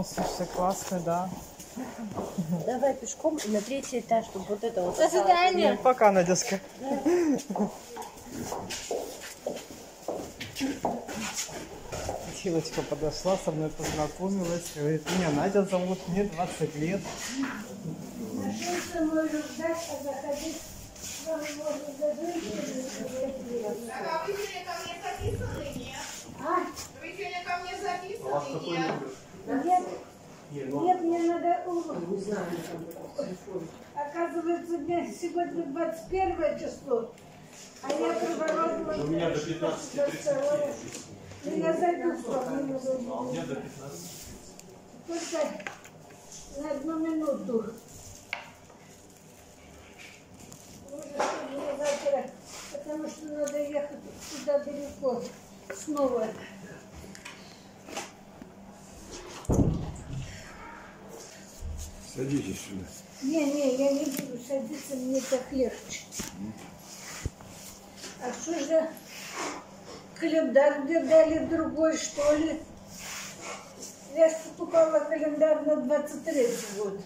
носишься, классный, да. Давай пешком и на третий этаж, чтобы вот это вот. До свидания. Ну, пока, Надюшка. Девочка подошла, со мной познакомилась, говорит, меня Надя зовут, мне 20 лет. А вы сегодня ко мне записаны, нет? Нет? Нет, нет, мне надо... Оказывается, мне сегодня 21 число, а я проворотила... У меня до 15 Ну, я зайду в. А у меня до 15. Только на одну минуту. Может, завтра, потому что надо ехать туда далеко снова. Садитесь сюда. Не, не, я не буду садиться, мне так легче. А что же календарь мне дали другой, что ли? Я покупала календарь на 23 год.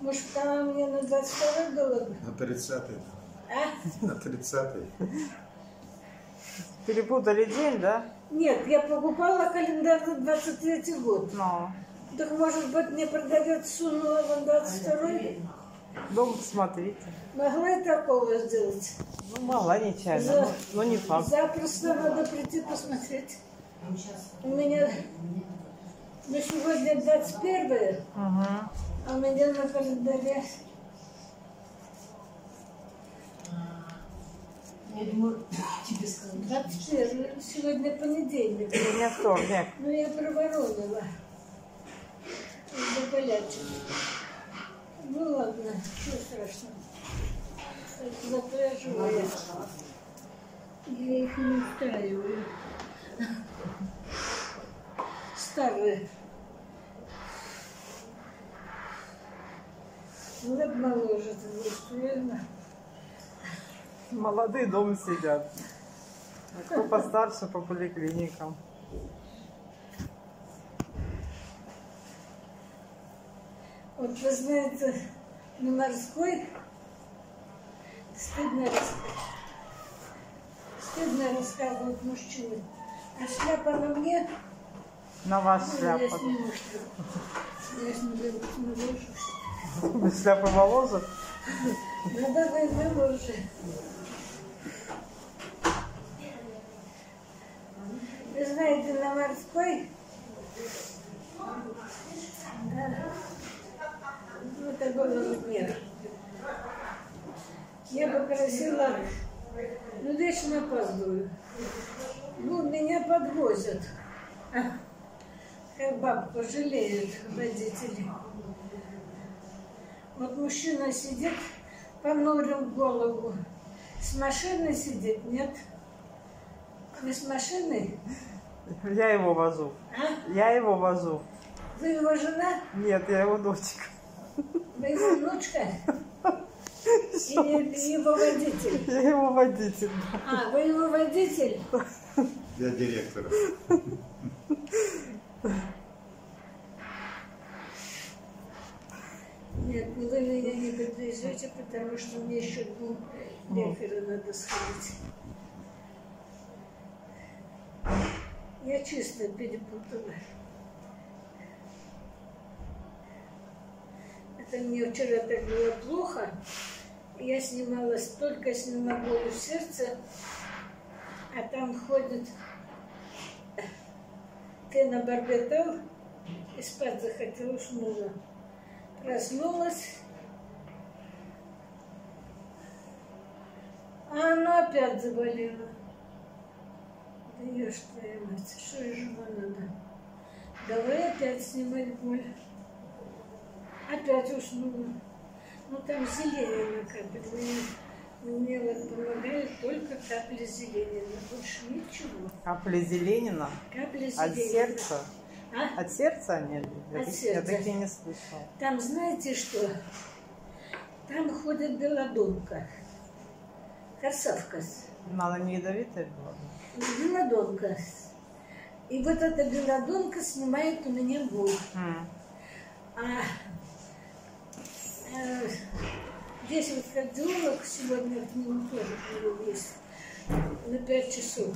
Может, там мне на 22 было? На 30-й. А? На 30-й. Перепутали день, да? Нет, я покупала календарь на 23 год. Ну, Так может быть мне продавец сунула на 22 дома посмотрите. Могла и такого сделать. Ну, могла нечаянно, За- но, но не факт. Запросто надо прийти посмотреть. У меня на сегодня 21 Ага. а у меня на календаре Я думаю, тебе сказали. 21 Сегодня понедельник. Сегодня вторник. Ну, я проворонила. Ну, ладно, ничего страшного. Зато я. Я их не устраиваю. Старые. Лоб моложе, верно? Молодые дома сидят. А кто постарше по поликлиникам. Вот вы знаете, на морской стыдно, рас- стыдно рассказывать мужчине. А шляпа на мне, На вас ну, я шляпа. сниму шляпу. Я с нее наложу. Без шляпы волосы. Ну давай выложи. Вы знаете, на морской ну, такого нет. Я бы просила, ну вечно опаздываю. Ну, меня подвозят. А, Как бабку жалеют водители. Вот мужчина сидит, понурил голову. С машины сидит, нет? Вы с машиной? Я его вожу. А? Я его вожу. Вы его жена? Нет, я его дочка. Вы его внучка? Или его водитель? Я его водитель. А, вы его водитель? Я директор. Нет, ну вы меня не подвезете, потому что мне еще двум лекарю надо сходить. Я чисто перепутала. Это мне вчера так было плохо. Я снимала, только сняла боль в сердце, а там ходит фенобарбитал, и спать захотела, уснула. Проснулась, а оно опять заболело. Да ешь твою мать, что же ему надо? Давай опять снимать боль. Опять уснула. Ну там зелень накапливает. Мне вот помогает только капли зеленина, больше ничего. Капли Зеленина. Капли От зеленина. сердца. А? От сердца они? Я, От так- сердца. я такие не слышала. Там знаете что? Там ходит белодонка. Красавка. Но она не ядовитая была. Белодонка. И вот эта белодонка снимает у меня боль. А здесь вот кардиолог сегодня к нему тоже есть на пять часов.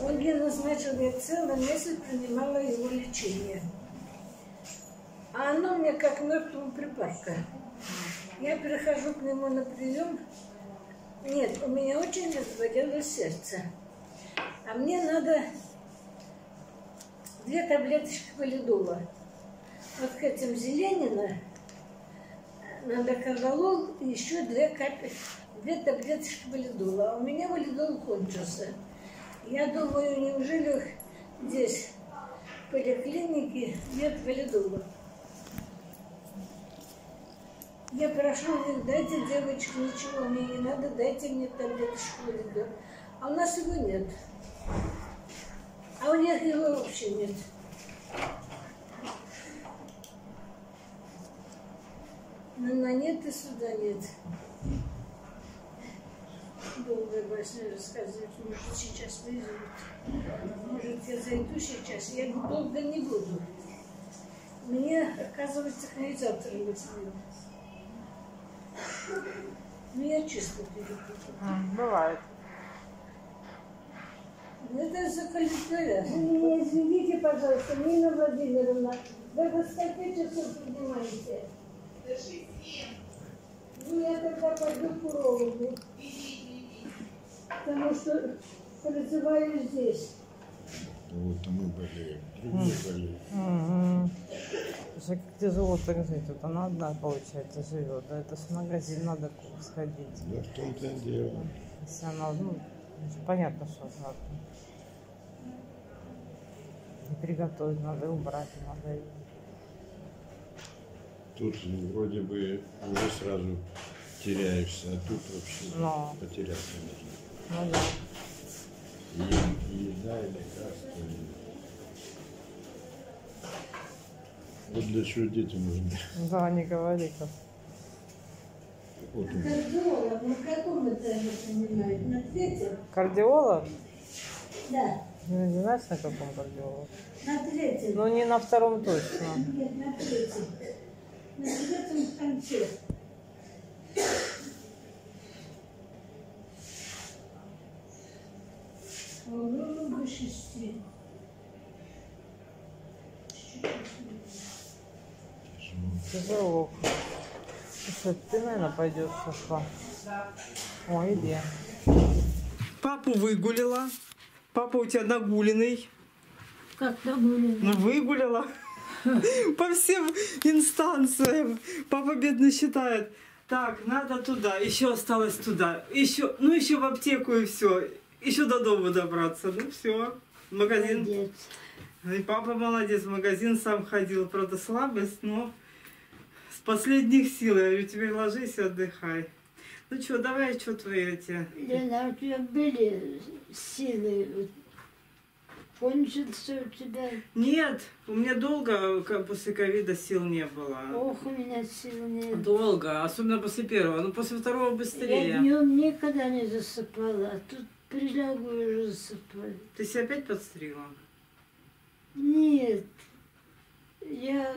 Он мне назначил, я целый месяц принимала его лечение. А оно мне как мертвому припадка. Я прихожу к нему на прием. Нет, у меня очень разболело сердце. А мне надо две таблеточки валидола. Вот к этим Зеленина надо кардалол и еще две капли, две таблеточки валидола. А у меня валидол кончился. Я думаю, неужели здесь в поликлинике нет валидола? Я прошу их, дайте девочке ничего, мне не надо, дайте мне таблеточку валидола. А у нас его нет. А у них его вообще нет. На, на нет и сюда нет. Долго басня рассказывать, может, сейчас вызовут. Может, я зайду сейчас, я долго не буду. Мне, оказывается, организатор вызвал. Ну, я чисто перепутала. М, Бывает. Ну, Это за календаря. Не, извините, пожалуйста, Нина Владимировна, вы до скольки часов поднимаете? До шести. Ну, я тогда пойду к урологу, потому что прозываю здесь. Вот мы болеем, другие болеют. М. Слушай, как тяжело так жить. Вот она одна, получается, живет. Да это в магазин надо сходить. Да в том-то и дело. Если она, ну, понятно, что надо. И приготовить надо, и убрать надо. Тут вроде бы уже сразу теряешься, а тут вообще Но. потеряться можно. Ну да. И, и еда, и лекарства. и- Вот для чего дети нужны. Да, не говори как. Вот он. Кардиолог, на каком этаже принимает? На третьем? Кардиолог? Да, Ну, не знаешь, на каком кардиолог? на третьем. Ну, не на втором точно. Нет, на третьем. На в конце. До шести. Тяжело. Слушай, ты, наверное, пойдешь сошла. Ой, иди. Папу выгулила. Папа у тебя нагуленный. Как нагуленный. Ну, выгуляла. По всем инстанциям. Папа бедно считает. Так, надо туда, еще осталось туда, еще, ну еще в аптеку и все, еще до дома добраться, ну все, магазин. Молодец. И папа молодец, в магазин сам ходил, правда слабость, но с последних сил. Я говорю, теперь ложись и отдыхай. Ну что, давай, что твои эти? А у тебя были силы? Кончился у тебя? Нет, у меня долго после ковида сил не было. Ох, у меня сил нет. Долго, особенно после первого, но после второго Я быстрее. днем никогда не засыпала, а тут прилягу и уже засыпаю. Ты себя опять подстригла? Нет, я...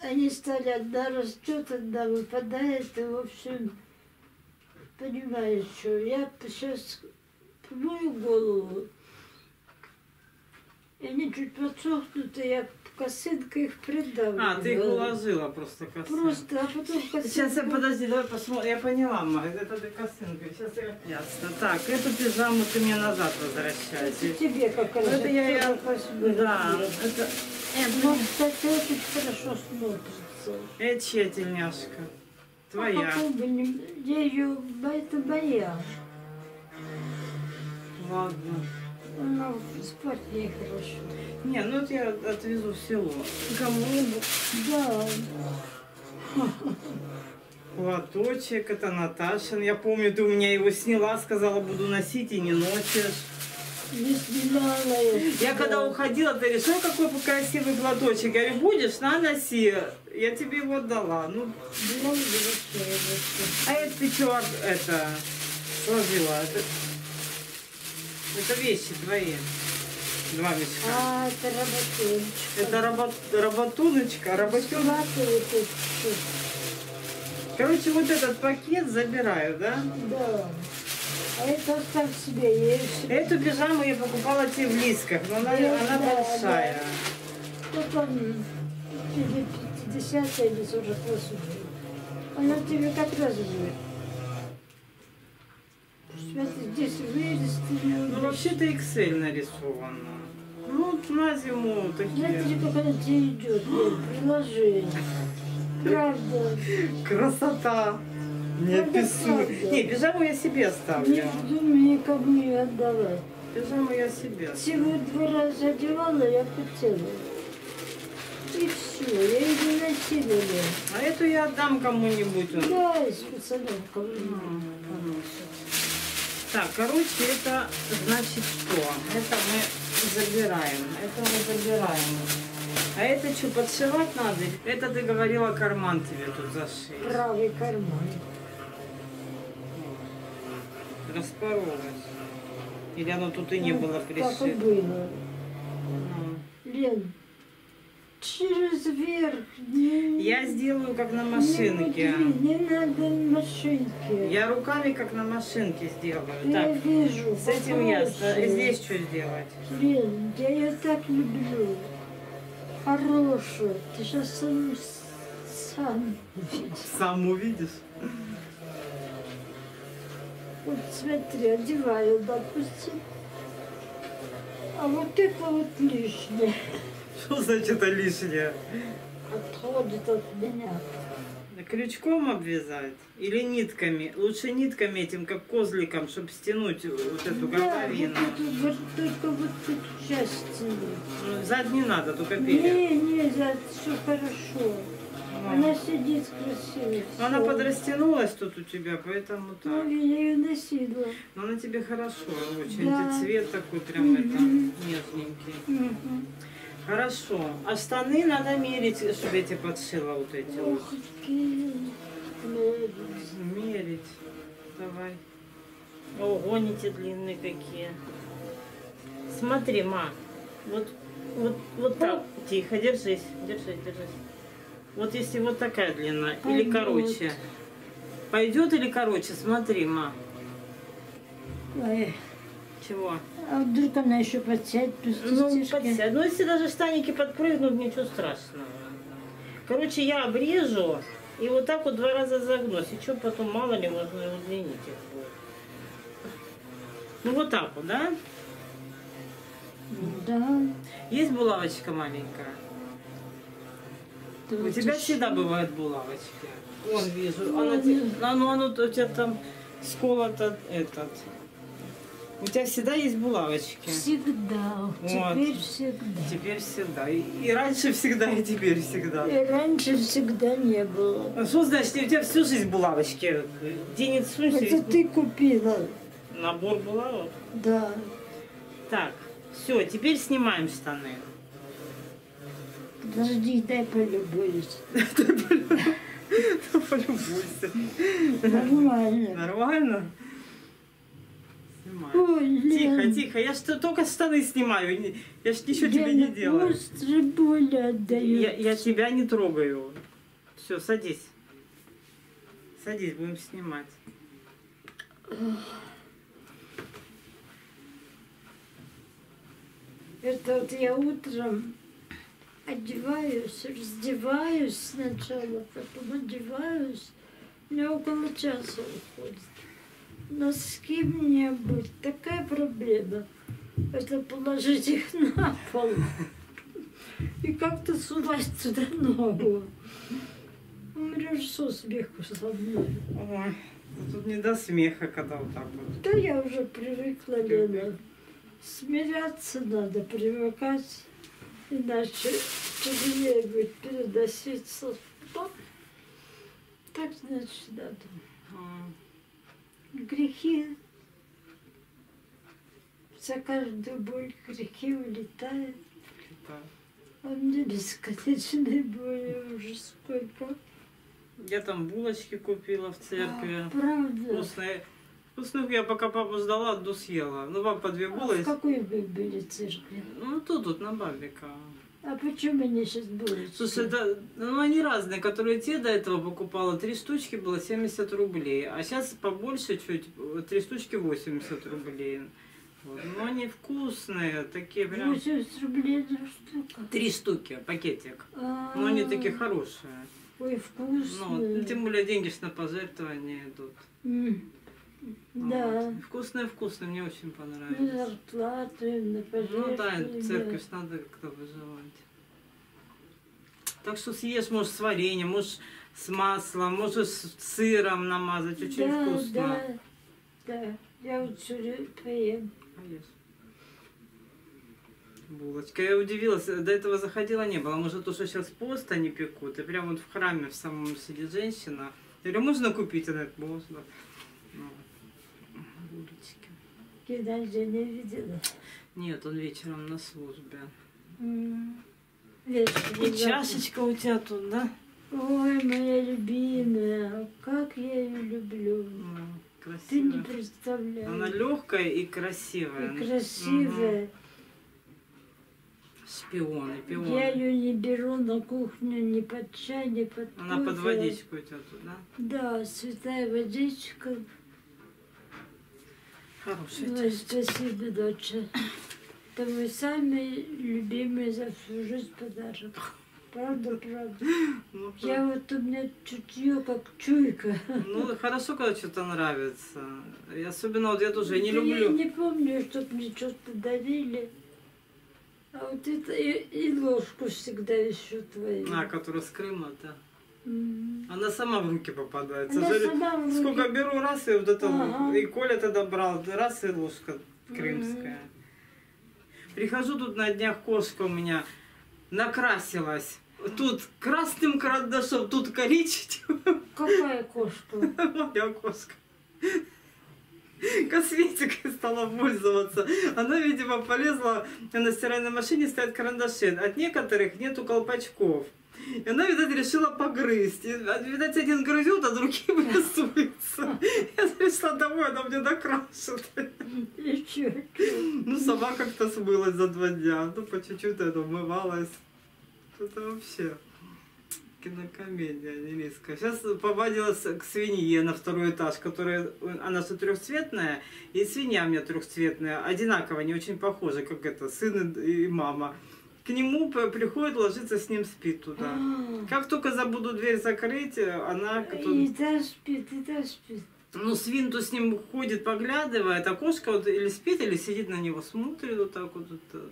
Они стали, одна растет, одна выпадает, и, в общем, понимаешь, что я сейчас помою голову, и они чуть подсохнут, и я косынкой их придавливаю. А, ты их уложила просто косынкой. Просто, а потом косынку... Сейчас я, подожди, давай посмотрим. Я поняла, Ма, это ты косынка. Сейчас я ясно. Так, эту пижаму ты мне назад возвращаешь. Это тебе как раз. Это я, я... Да, это... Ну, кстати, очень хорошо смотрится. Это чья тельняшка? А Твоя. какой бы ни- Я ее... Это моя. Ладно. Ну, спать ей хорошо. Не, ну это я отвезу в село. Кому? Да. Платочек, это Наташин. Я помню, ты у меня его сняла, сказала, буду носить и не носишь. Не снимала я. Я когда уходила, ты решила, какой красивый платочек. Я говорю, будешь, на, носи. Я тебе его отдала. Ну, а это ты чё, это, сложила? Это- вещи твои. Два мешка. А, это работа. Это работ, работуночка, всё. Короче, вот этот пакет забираю, да? Да. А это оставь себе. Себе- Эту пижаму я покупала тебе в Лисках, но она, Да, она да, большая. Ну, там, или 50 или 48. Она тебе как раз будет. Сейчас здесь вырастили. Ну, вообще-то XL нарисовано. Ну, вот на зиму Знаете, такие. как она тебе идет, приложение. Правда. Красота. Неописуемая. правда. Не, пижаму я себе Не оставлю. вздумай никому ее отдавать. Пижаму я себе. Всего два раза одевала, я хотела. И все, я ее не носила. А эту я отдам кому-нибудь. Да, из пацанов кого-нибудь. Так, короче, это значит что? Это мы забираем. Это мы забираем. А это что, подшивать надо? Это ты говорила, карман тебе тут зашить. Правый карман. Распоролось. Или оно тут и не было Так и пришито? было. Ну. Лен, через верх. Не, Я сделаю как на не машинке. мудри, Не надо на машинке. Я руками как на машинке сделаю. Я Так, вижу. с этим ясно. здесь что сделать? Лен, я ее так люблю. Хорошая. Ты сейчас сам, сам увидишь. Сам увидишь. Вот смотри, одеваю, допустим. А вот это вот лишнее Что значит это лишнее? отходит от меня. Крючком обвязать или нитками? Лучше нитками этим, как козликом, чтобы стянуть вот эту Да, горловину. вот только вот эту часть тяну. Ну, Сзади не надо, только перед. Не, не, все хорошо. Ну, Она сидит красиво. Она подрастянулась тут у тебя, поэтому Ну, так. я ее носила. Но она тебе хорошо очень. Да. Цвет такой прям это Мгм. нежненький. Мгм. Хорошо. А штаны надо мерить, чтобы я тебе подшила вот эти вот. Мерить. Давай. Ого, они те длинные какие. Смотри, ма. Вот, вот, вот так. Тихо, держись, держись, держись. Вот если вот такая длина или Пойдет. короче. Пойдет или короче? Смотри, ма. Ой, Чего? а вдруг она еще подсядет Ну, подсядь. Ну, если даже штаники подпрыгнут, ничего страшного. Короче, я обрежу и вот так вот два раза загнусь. И что потом, мало ли, можно удлинить их будет. Ну, вот так вот, да? Да. Есть булавочка маленькая? да У вот тебя еще. всегда бывают булавочки. Вон вижу. Ну, Она, а ну, оно у тебя там сколото этот. У тебя всегда есть булавочки. Всегда. Вот. Теперь всегда. Теперь всегда. И, и раньше всегда, и теперь всегда. И раньше всегда не было. А Что значит, у тебя всю жизнь булавочки? Где не сунься, Это весь ты купила. набор булавок. Да. Так, все, теперь снимаем штаны. Подожди, дай полюбуюсь. Полюбуйся. Нормально. Нормально? Снимай. Ой, Тихо, Лен, тихо, я что только штаны снимаю, я ж ничего тебе не Лена, делаю. боли отдает. Я, я тебя не трогаю. Все, садись. Садись, будем снимать. Это вот я утром одеваюсь, раздеваюсь сначала, потом одеваюсь. У меня около часа уходит. Носки мне быть. Такая проблема. Это положить их на пол. И как-то сунуть туда ногу. Умрешь со смеху со мной. Ой, ну тут не до смеха, когда вот так вот. Да я уже привыкла, Лена. Смиряться надо, привыкать. Иначе тяжелее будет переноситься. Ну, так, значит, надо. Грехи. За каждую боль грехи улетают. да. А мне бесконечной боли уже сколько. Я там булочки купила в церкви. А, правда. Вкусные. Вкусных я пока папу ждала, одну съела. Ну, папа две А было. в какой вы были церкви? Ну, тут, тут, на Бабика. А почему они сейчас были? Слушай, да, ну они разные, которые те до этого покупала, три штучки было 70 рублей, а сейчас побольше чуть, три штучки 80 рублей. Вот. Но они вкусные, такие прям... 80 рублей за штука. Три штуки, пакетик. А, Но они такие хорошие. Ой, вкусно. Ну, тем более деньги на пожертвования идут. М. Да. Вот. Вкусные, вкусные, мне очень На понравились. зарплату, на Ну да, пожертвования. церковь надо как-то выживать. Так что съешь, можешь с вареньем, можешь с маслом, можешь с сыром намазать, очень да, вкусно. Да, да. Я вот сегодня поем. Поешь. Булочка. Я удивилась, до этого заходила, не было. Может, то, что сейчас пост они пекут, и прям вот в храме в самом сидит женщина. Я говорю, можно купить? Она говорит, можно. Ну, булочки. Я не видела. Нет, он вечером на службе. Вечером И чашечка у тебя тут, да? Ой, моя любимая, как я ее люблю. Ну, Ты не красивая. представляешь. Она легкая и красивая. И красивая. Мгм. Шпионы, Я пионы. ее не беру на кухню ни под чай, ни под Она под кофе. водичку у тебя тут, да? Да, святая водичка. Хорошая Ой, чашечка. спасибо, доча. Это мой самый любимый за всю жизнь подарок. Правда, правда. Ну, Я вот у меня чутье как чуйка. Ну, хорошо, когда что-то нравится. И особенно вот я тоже я не Да Я люблю. не помню, чтоб мне что-то дарили. А вот это и, и ложку всегда еще твою. А, которая с Крыма, да. Она сама в руки сама в руки. Сколько беру, раз, и вот это, Ага. и Коля тогда брал, раз, и ложка крымская. Прихожу тут на днях, кошка у меня накрасилась. Тут красным карандашом, тут коричневым. Какая кошка? Моя кошка. Косметикой стала пользоваться. Она, видимо, полезла, на стиральной машине стоят карандаши. От некоторых нету колпачков. И она, видать, решила погрызть. И, а, видать, один грызет, а другие вырисуются. Я пришла домой, она мне чё? Ну, сама как-то смылась за два дня. Ну, по чуть-чуть это умывалась. Это вообще кинокомедия английская. Сейчас повадилась к свинье на второй этаж, которая, она же трехцветная, и свинья у меня трехцветная, одинаково, не очень похожа, как это, сын и мама. К нему приходит, ложится, с ним спит туда. А, Как только забуду дверь закрыть, она... И та спит, и та спит. Ну, свин то с ним ходит, поглядывает, а кошка вот или спит, или сидит на него, смотрит вот так вот. это.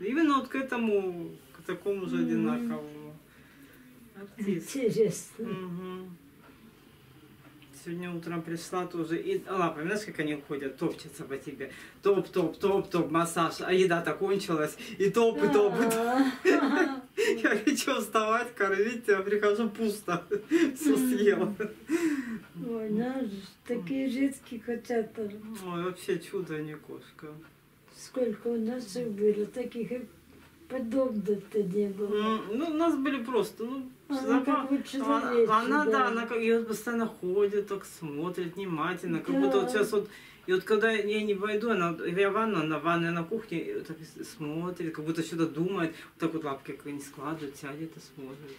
Именно вот к этому, к такому же одинаковому. Артист. Интересно. Мгм. Сегодня утром пришла тоже. И лапами, знаешь, как они ходят, топчутся по тебе. Топ, топ, топ, топ, массаж. А еда-то кончилась. И топ, и топ, и топ. А, Я хочу вставать, кормить, а прихожу пусто. Все съела. Ой, надо такие редкие котята. Ой, вообще чудо, а не кошка. Сколько у нас их было, таких подобных-то не было. Ну, у нас были просто, ну, Она запа- как бы она, она, да, да. она как, вот постоянно ходит, так смотрит внимательно, как Да. будто вот сейчас вот, и вот когда я не войду, она, я в ванну, она в ванной на кухне, так смотрит, как будто что-то думает, вот так вот лапки как не складывает, сядет и смотрит.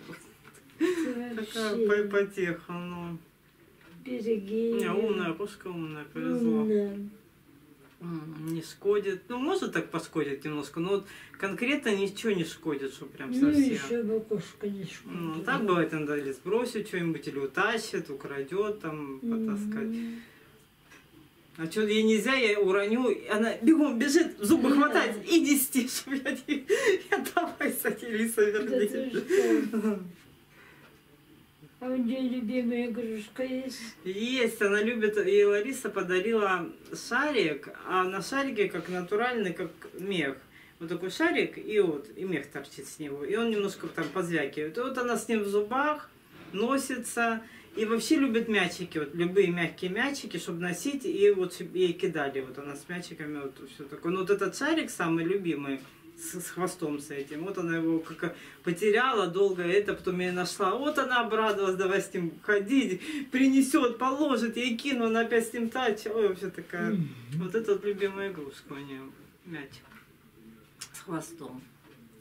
Такая потеха, ну. береги. Не, умная кошка, умная, повезло. Умная. Не шкодит. Ну, может так пошкодит немножко, но вот конкретно ничего не шкодит, что прям Ну, совсем. еще бы кошка не шкодила. Ну, так бывает иногда или сбросит что-нибудь, или утащит, украдет, там, потаскать. Мгм. А что ей нельзя, я уроню, и она бегом бежит, зубы Да. хватает и нести, чтобы я давай, Сатилиса, Да верни. ты что? А у нее любимая игрушка есть? Есть, она любит, ей Лариса подарила шарик, а на шарике как натуральный, как мех. Вот такой шарик, и вот, и мех торчит с него, и он немножко там позвякивает. И вот она с ним в зубах носится, и вообще любит мячики, вот любые мягкие мячики, чтобы носить, и вот ей кидали, вот она с мячиками, вот все такое. Но вот этот шарик самый любимый, с, с хвостом с этим. Вот она его как потеряла долго, это потом я нашла. Вот она обрадовалась, давай с ним ходить, принесет, положит, я ей кину, она опять с ним тачит. Ой, вообще такая. Вот это вот любимая игрушка у нее, мячик с хвостом.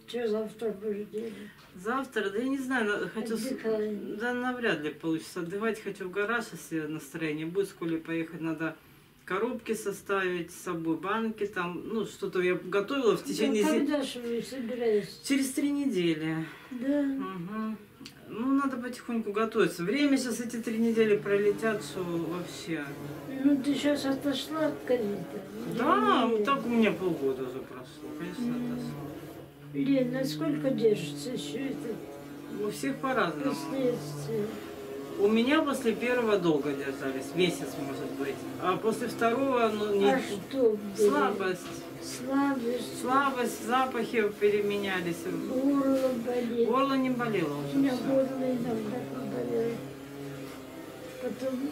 Что завтра будешь делать? Завтра, да я не знаю, на- хочу... с- Отдыхать. Да навряд ли получится отдыхать. Хочу в гараж, если настроение будет, в школе поехать, надо коробки составить с собой, банки там, ну, что-то я готовила в течение... Ну, зе- когда же вы собираетесь? Через три недели. Да. Мгм. Ну, надо потихоньку готовиться. Время сейчас эти три недели пролетят, что вообще... Ну, ты сейчас отошла от ковида? Да, Или- так у меня полгода уже прошло, конечно, отошла. Лен, насколько держится еще это У всех по-разному. последствия? У меня после первого долго держались, месяц может быть. А после второго, ну, не... А что? Слабость. Слабость. Слабость, запахи переменялись. Горло болит. Горло не болело У уже. меня всё. горло иногда болит. Потом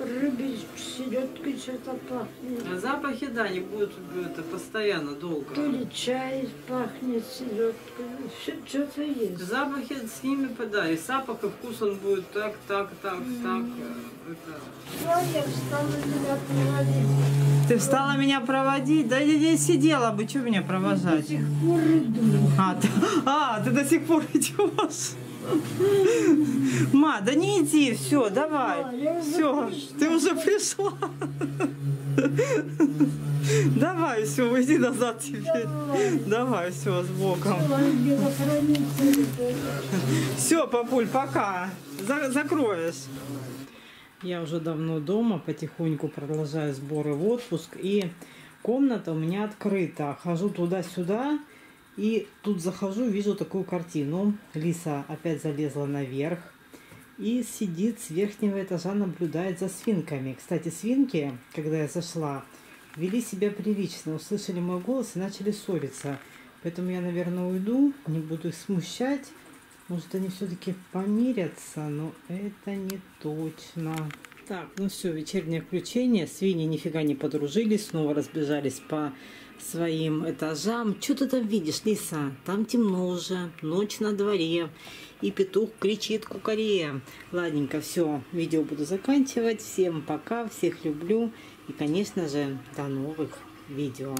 рыбой селедкой что-то пахнет. А запахи, да, не будут это, постоянно, долго. То ли чай пахнет селедкой. Что-то есть. Запахи с ними, да, и запах, и вкус он будет так, так, так, так. э, это. Что я встала меня проводить? Ты встала меня проводить? Да я здесь сидела бы, что меня До провожать? сих пор иду. А, ты, а, ты до сих пор идешь. Ма, да не иди, все, давай. Все, ты уже пришла. Давай, все, уйди назад теперь. Давай, все, с Богом. Все, папуль, пока. За- закроешь. Я уже давно дома, потихоньку продолжаю сборы в отпуск. И комната у меня открыта. Хожу туда-сюда. И тут захожу, вижу такую картину. Лиса опять залезла наверх. И сидит с верхнего этажа, наблюдает за свинками. Кстати, свинки, когда я зашла, вели себя прилично, услышали мой голос и начали ссориться. Поэтому я, наверное, уйду, не буду их смущать. Может, они все-таки помирятся, но это не точно. Так, ну все, вечернее включение. Свиньи нифига не подружились, снова разбежались по своим этажам. Что ты там видишь, Лиса? Там темно уже, ночь на дворе. И петух кричит кукарея. Ладненько, все, видео буду заканчивать. Всем пока, всех люблю. И, конечно же, до новых видео.